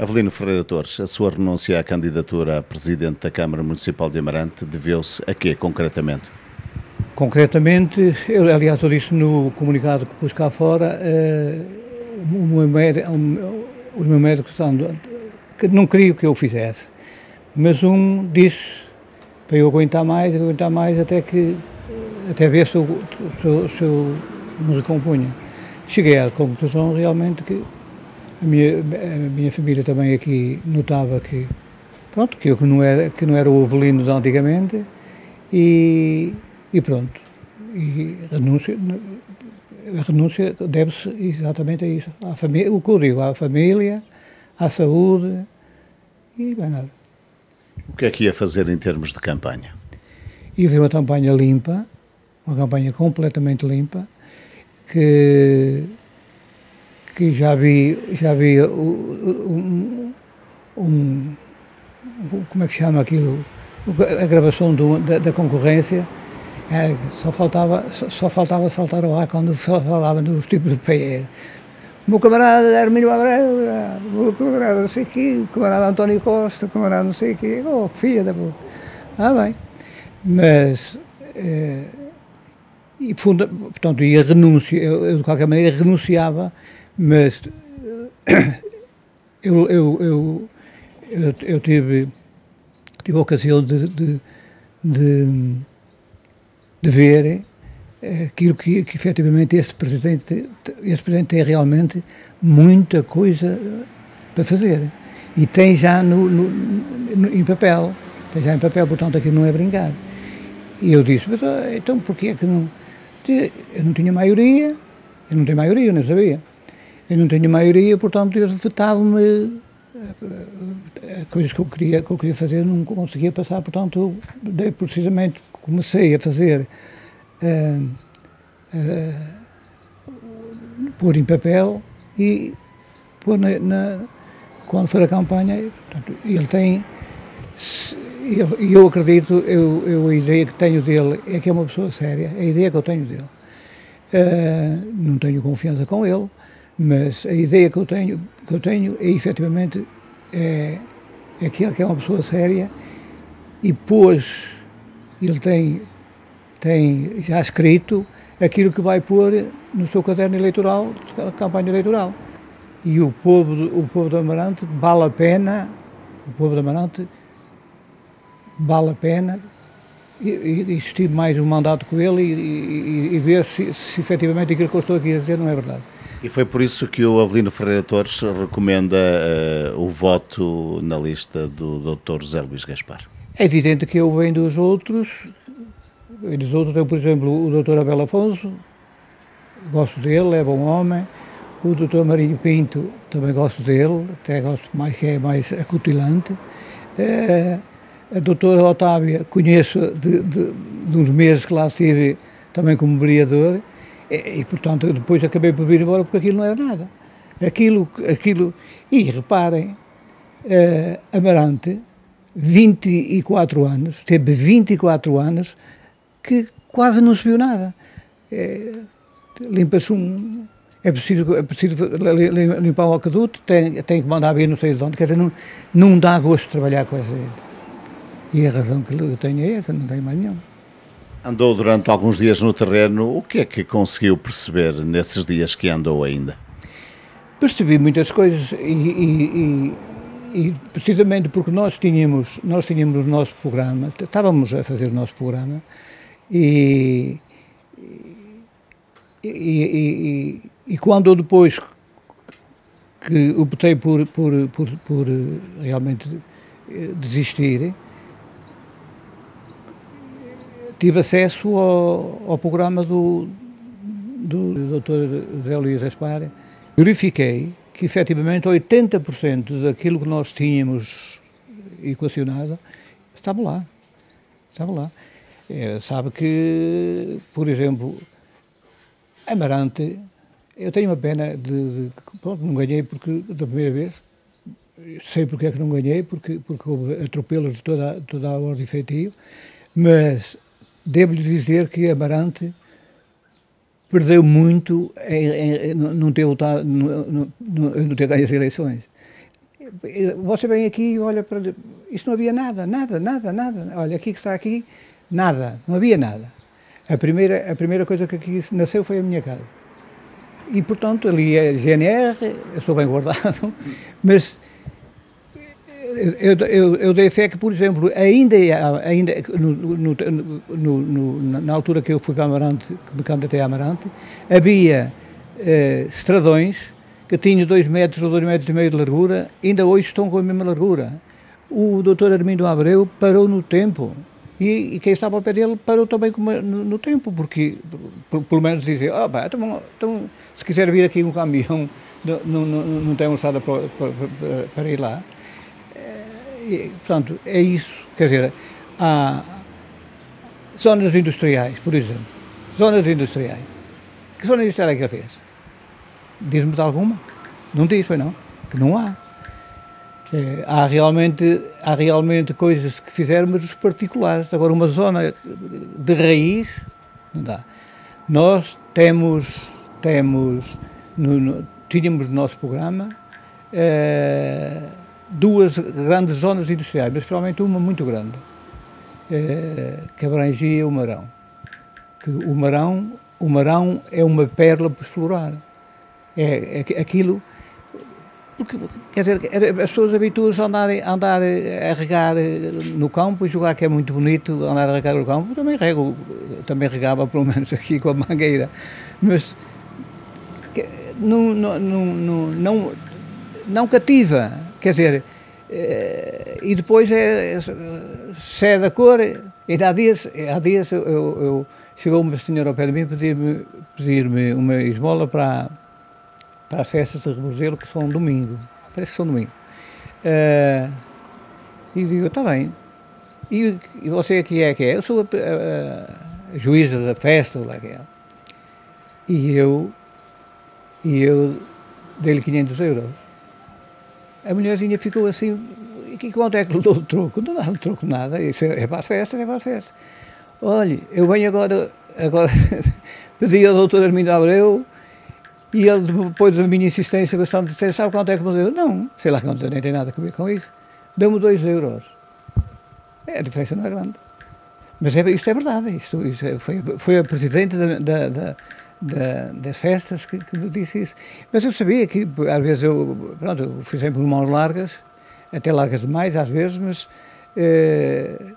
Avelino Ferreira Torres, a sua renúncia à candidatura a Presidente da Câmara Municipal de Amarante deveu-se a quê, concretamente? Concretamente, eu, aliás, eu disse no comunicado que pus cá fora, uh, o meu médico, os meus médicos que não queriam que eu fizesse, mas um disse para eu aguentar mais, aguentar mais, até que, até ver se eu, se se eu me recompunha. Cheguei à conclusão realmente que a minha, a minha família também aqui notava que, pronto, que eu não era, que não era o Avelino de antigamente e, e pronto. E renúncia, a renúncia deve-se exatamente a isso. À família, o que eu digo, à família, à saúde e bem nada. O que é que ia fazer em termos de campanha? Ia fazer uma campanha limpa, uma campanha completamente limpa, que que já vi, já vi um, um, como é que chama aquilo, a gravação do, da, da, concorrência, é, só, faltava, só, só, faltava saltar ao ar quando falava dos tipos de PE. O meu camarada Hermínio Abreu, o meu camarada não sei o quê, o camarada António Costa, o camarada não sei o quê, oh, filha da puta. Ah, bem. Mas, eh, e funda, portanto, e a renúncia, eu, eu de qualquer maneira renunciava mas eu, eu, eu, eu, eu tive, tive a ocasião de, de, de, de ver aquilo que, que efetivamente este presidente, este presidente tem realmente muita coisa para fazer. E tem já no, no, no, em papel, tem já em papel, portanto aquilo não é brincar. E eu disse, mas ah, então porquê é que não... Eu não tinha maioria, eu não tenho maioria, eu não sabia. Eu não tenho maioria, portanto, eles vetavam-me eh, coisas que eu queria que eu queria fazer não conseguia passar portanto eu precisamente comecei a fazer uh, uh, pôr em papel e pôr na, na, quando for a campanha portanto, ele tem e eu, acredito eu, eu a ideia que tenho dele é que é uma pessoa séria a ideia que eu tenho dele. Uh, não tenho confiança com ele mas a ideia que eu tenho, que eu tenho é efetivamente é, é que é uma pessoa séria e pôs, ele tem, tem já escrito aquilo que vai pôr no seu caderno eleitoral, campanha eleitoral. E o povo, o povo do Amarante vale a pena, o povo do Amarante vale a pena existir mais um mandato com ele e, e, e ver se, se efetivamente aquilo que eu estou aqui a dizer não é verdade. E foi por isso que o Avelino Ferreira Torres recomenda uh, o voto na lista do Dr. José Luís Gaspar. É evidente que eu venho dos outros, dos outros tenho, por exemplo, o Dr. Abel Afonso, gosto dele, é bom homem. O Dr. Marinho Pinto, também gosto dele, até gosto mais que é mais acutilante. Uh, a doutora Otávia conheço de, de, de uns meses que lá estive também como vereador e, e, portanto, depois acabei por vir embora porque aquilo não era nada. Aquilo, aquilo... E reparem, uh, Amarante, 24 anos, teve 24 anos que quase não se viu nada. É, Limpa-se um... É preciso, é preciso limpar um aqueduto, tem, tem que mandar vir não sei de onde, quer dizer, não, não dá gosto de trabalhar com essa gente. E a razão que eu tenho é essa, não tenho mais nenhuma. Andou durante alguns dias no terreno, o que é que conseguiu perceber nesses dias que andou ainda? Percebi muitas coisas e, e, e, e precisamente porque nós tínhamos, nós tínhamos o nosso programa, estávamos a fazer o nosso programa e, e, e quando depois que optei por, por, por, por realmente desistir, tive acesso ao, ao programa do, do Dr. José Luís Aspar. Verifiquei que efetivamente 80% daquilo que nós tínhamos equacionado estava lá. Estava lá. É, sabe que, por exemplo, Amarante, eu tenho uma pena de, de pronto, não ganhei porque da primeira vez, sei porque é que não ganhei, porque, porque houve atropelos de toda, toda a ordem efetiva, mas devo-lhe dizer que Amarante perdeu muito em, em, não ter votado, não, não, não ter ganho as eleições. Você vem aqui e olha para. Isto não havia nada, nada, nada, nada. Olha, aqui que está aqui, nada, não havia nada. A primeira, a primeira coisa que aqui nasceu foi a minha casa. E, portanto, ali é GNR, eu estou bem guardado, mas eu, eu, eu, dei fé que, por exemplo, ainda, ainda no, no, no, na altura que eu fui para Amarante, que me candidatei a Amarante, havia eh, estradões que tinham 2 metros ou 2 metros e meio de largura, ainda hoje estão com a mesma largura. O doutor Armindo Abreu parou no tempo e, e, quem estava ao pé dele parou também no, tempo, porque por, pelo menos dizia, oh, pá, então, então, se quiser vir aqui um caminhão, não, não, não, não tem uma estrada para, para, para ir lá. Portanto, é isso. Quer dizer, há zonas industriais, por exemplo. Zonas industriais. Que zona industrial é que ele fez? Diz-me de alguma? Não diz, foi não? Que não há. É, há, realmente, há realmente coisas que fizeram, mas os particulares. Agora, uma zona de raiz, não dá. Nós temos, temos no, no, tínhamos no nosso programa é, duas grandes zonas industriais, mas provavelmente uma muito grande, é, que abrangia o Marão. Que o Marão, o Marão é uma perla por explorar. É, é aquilo porque, quer dizer, as pessoas habituam-se a andar, a andar a regar no campo e jogar que é muito bonito, andar a regar no campo. Também rego, também regava pelo menos aqui com a mangueira. Mas não, não, não, não, não cativa. Quer dizer, eh, e depois é, cede a cor. E há dias, há dias eu, eu, chegou uma senhora ao pé de mim pedir-me pedir uma esmola para, para as festas de Rebordelo, que são domingo. Parece que são domingo. Uh, e digo, está bem. E, e, você aqui é que é? Eu sou a, a, a juíza da festa, lá que é. E eu, e eu dei-lhe 500 euros. A mulherzinha ficou assim, e quanto é que lhe dou o troco? Não dá o troco nada, isso é, é para as festas, é para as festas. Olhe, eu venho agora, agora pedi ao doutor Armindo Abreu, e ele, depois da minha insistência bastante, disse, sabe quanto é que me deu? Não, sei lá quanto, nem tem nada a ver com isso. Deu-me dois euros. É, a diferença não é grande. Mas é, isto é verdade, isto, isto é, foi, foi a presidente da, da, da da, das festas que, que, me disse isso. Mas eu sabia que, às vezes, eu, pronto, eu fui sempre mãos largas, até largas demais, às vezes, mas eh,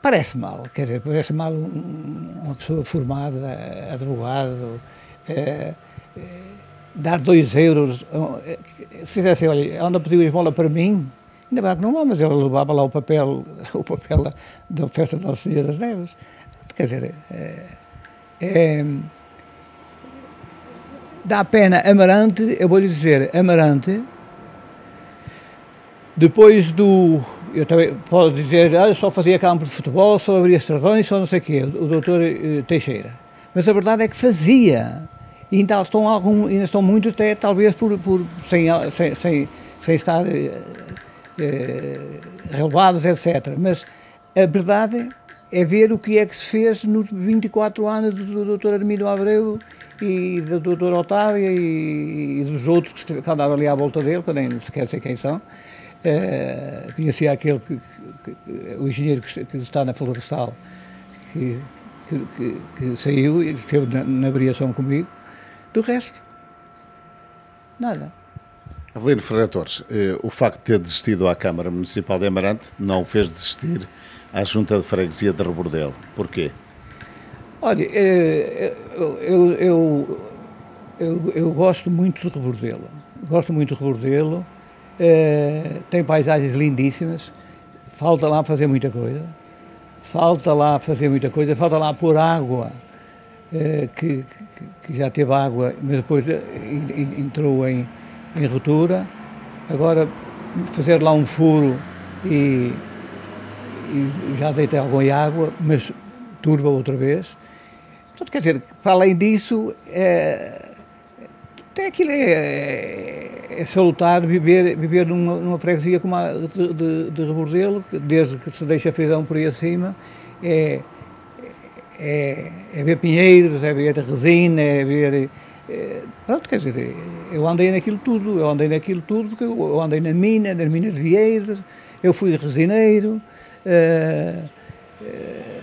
parece mal, quer dizer, parece mal um, uma pessoa formada, advogado, eh, eh, dar dois euros, se dissesse, olha, anda a pedir esmola para mim, ainda bem que não há, mas ele levava lá o papel, o papel da festa de Nossa Senhora das Neves. Quer dizer, é, é, dá pena Amarante, eu vou lhe dizer, Amarante, depois do. Eu também posso dizer, ah, só fazia campo de futebol, só abria estradões, só não sei o quê, o doutor eh, Teixeira. Mas a verdade é que fazia. E ainda estão, algum, ainda estão muito até, talvez, por, por, sem, sem, sem, sem estar eh, eh, relevados, etc. Mas a verdade é ver o que é que se fez nos 24 anos do Dr. Armindo Abreu e do Dr. Otávio e, e, dos outros que, andavam ali à volta dele, que eu nem sequer sei quem são. Uh, conhecia aquele que, que, que, o engenheiro que, está na Florestal, que, que, saiu e esteve na, na variação comigo. Do resto, nada. Avelino Ferreira Torres, eh, o facto de ter desistido à Câmara Municipal de Amarante não o fez desistir à Junta de Freguesia de Rebordelo. Porquê? Olha, eh, eu, eu, eu, eu, eu gosto muito de Rebordelo. Gosto muito de Rebordelo. É, tem paisagens lindíssimas. Falta lá fazer muita coisa. Falta lá fazer muita coisa. Falta lá pôr água. Que, que, que, já teve água, mas depois entrou em, em ruptura. Agora, fazer lá um furo e e já deitei alguma água, mas turba outra vez. Portanto, quer dizer, para além disso, é, até aquilo é, é, salutar viver, viver numa, numa freguesia como a de, de, de Rebordelo, desde que se deixa feijão por aí acima, é, é, é ver pinheiros, é ver resina, é ver É, pronto, quer dizer, eu andei naquilo tudo, eu andei naquilo tudo, eu andei na mina, nas Minas Vieiras, eu fui resineiro, é, é,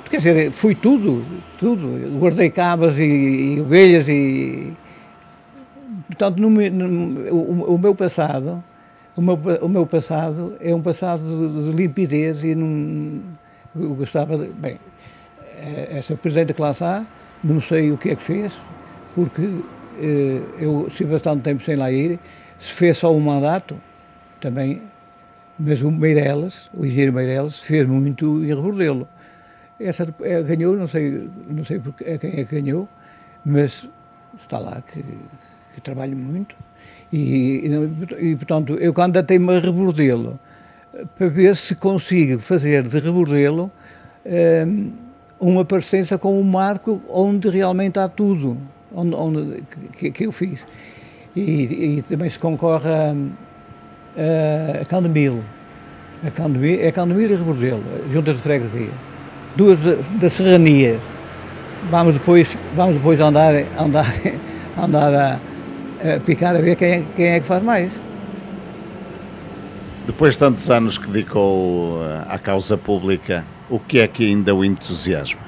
pronto, quer dizer, fui tudo, tudo, guardei cabras e, e ovelhas e... Portanto, no, no, o, o, meu passado, o meu, o meu passado é um passado de, de limpidez e não, gostava de, bem, essa Presidente da Classe A, não sei o que é que fez, porque eh, eu estive bastante tempo sem lá ir, se fez só um mandato, também, mas o Meireles, o engenheiro Meireles, fez muito em Rebordelo. Essa é, ganhou, não sei, não sei porque, é quem é que ganhou, mas está lá que, que trabalho muito. E, e, e, portanto, eu candidatei-me a Rebordelo para ver se consigo fazer de Rebordelo um, uma presença com um marco onde realmente há tudo onde, onde que, que, eu fiz. E, e, também se concorre a, a, a Candemil, a Candemil, é Candemil e Rebordelo, juntas de freguesia, duas das serranias. Vamos depois, vamos depois andar, andar, andar a, a picar a ver quem é, quem é que faz mais. Depois de tantos anos que dedicou eh, à causa pública, o que é que ainda o entusiasma?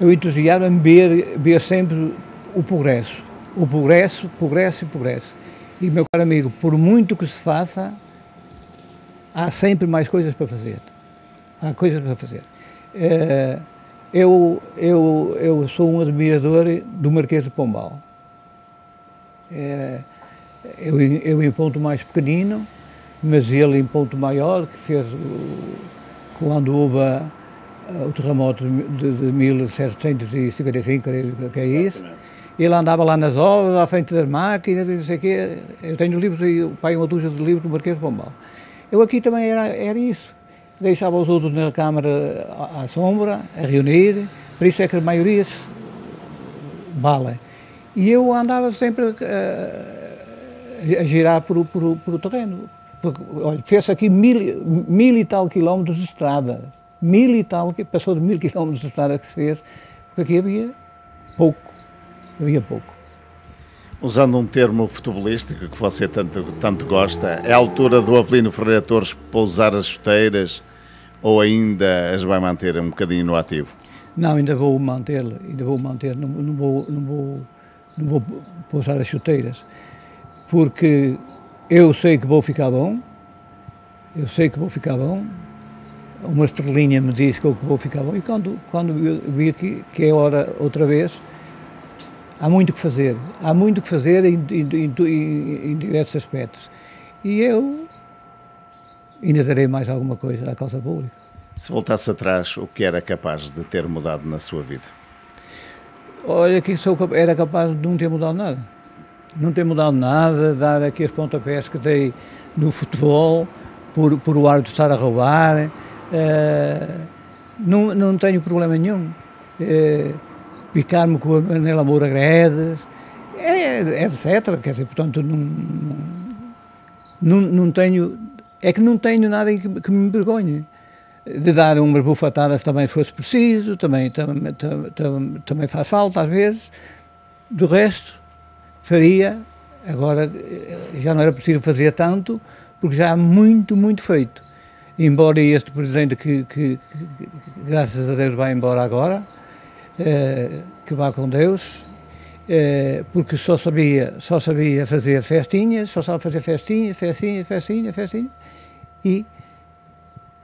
O entusiasmo-me ver, ver sempre o progresso. O progresso, progresso e progresso. E, meu caro amigo, por muito que se faça, há sempre mais coisas para fazer. Há coisas para fazer. É, eu, eu, eu sou um admirador do Marquês de Pombal. É, eu, eu em ponto mais pequenino, mas ele em ponto maior, que fez o, quando houve a, o terremoto de, de 1755, que é isso, ele andava lá nas obras, à frente das máquinas e não sei o quê. Eu tenho livros, o pai uma dúzia de livros do Marquês de Pombal. Eu aqui também era, era isso. Deixava os outros na Câmara à, sombra, a reunir, por isso é que a maioria bala. E eu andava sempre a, a girar por, por, por o terreno. Porque, olha, fez aqui mil, mil e tal quilómetros de estrada. Mil e tal, passou de mil quilómetros de estrada que se fez, porque aqui havia pouco. Havia pouco. Usando um termo futebolístico que você tanto, tanto gosta, é a altura do Avelino Ferreira Torres pousar as chuteiras ou ainda as vai manter um bocadinho no ativo? Não, ainda vou manter, ainda vou manter, não, não, vou, não, vou, não vou pousar as chuteiras, porque eu sei que vou ficar bom, eu sei que vou ficar bom, uma estrelinha me diz que eu vou ficar bom, e quando, quando vi que, que é hora outra vez, há muito que fazer, há muito que fazer em, em, em, em diversos aspectos. E eu ainda darei mais alguma coisa à causa pública. Se voltasse atrás, o que era capaz de ter mudado na sua vida? Olha, que sou, era capaz de não ter mudado nada não tem mudado nada, dar aqui as pontapés que dei no futebol, por, por o árbitro estar a roubar, uh, não, não tenho problema nenhum. Uh, Picar-me com a Manela Moura Gredes, é, é, etc. Quer dizer, portanto, não, não, não tenho. É que não tenho nada que, que me envergonhe. De dar umas bufatadas também se fosse preciso, também, também, também, também faz falta às vezes. Do resto, faria, agora já não era possível fazer tanto, porque já há muito, muito feito. Embora este presidente que, que, que graças a Deus vai embora agora, eh, que vá com Deus, porque só sabia, só sabia fazer festinhas, só sabia fazer festinhas, festinhas, festinhas, festinhas, e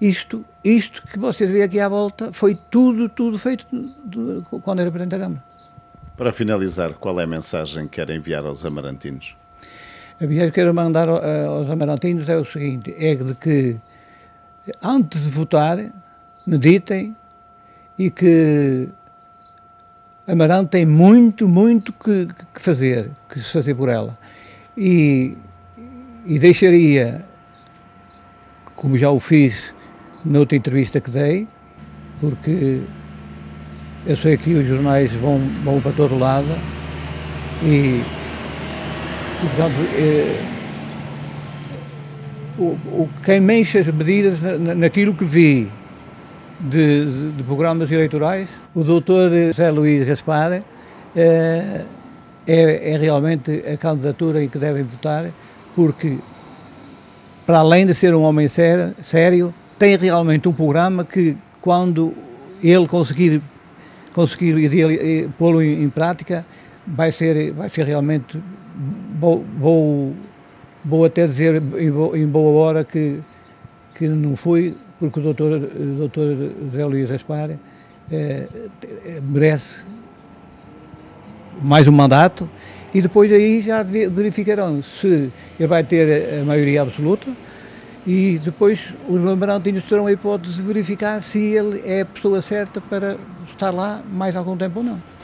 isto, isto que vocês veem aqui à volta foi tudo, tudo feito do, quando era Presidente da Câmara. Para finalizar, qual é a mensagem que quer enviar aos amarantinos? A mensagem que quero mandar eh, aos amarantinos é o seguinte, é de que antes de votar, meditem e que Amarante tem muito, muito que, que fazer, que fazer por ela. E, e deixaria, como já o fiz noutra entrevista que dei, porque eu sei que os jornais vão, vão para todo lado e, e portanto, é, o, o, quem mexe as medidas na, naquilo que vi de, de, programas eleitorais, o doutor José Luís Gaspar, é, é, é realmente a candidatura em que devem votar, porque, para além de ser um homem sério, sério tem realmente um programa que, quando ele conseguir, conseguir pô-lo em, em, prática, vai ser, vai ser realmente, vou, vou, vou até dizer em, boa hora que, que não fui, porque o doutor, doutor José Luís Aspar é, merece mais um mandato e depois aí já verificarão se ele vai ter a maioria absoluta e depois os membrantinhos terão a hipótese de verificar se ele é a pessoa certa para estar lá mais algum tempo ou não.